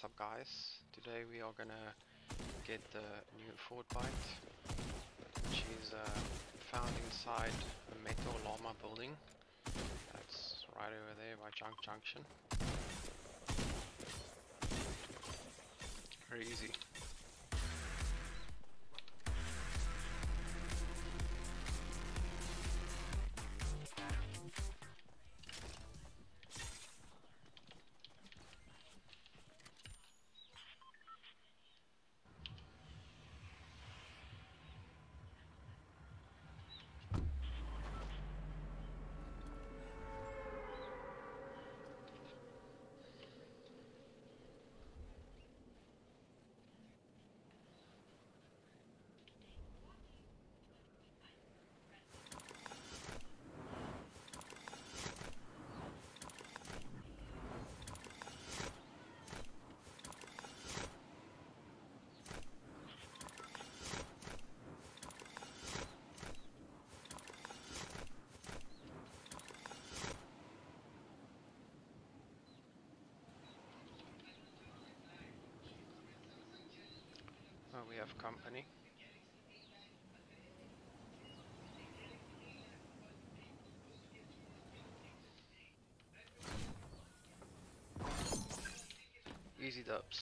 What's up guys? Today we are gonna get the new Fortbyte which is uh, found inside a Metal Llama building that's right over there by Junk Junction. Oh, we have company. Easy dubs.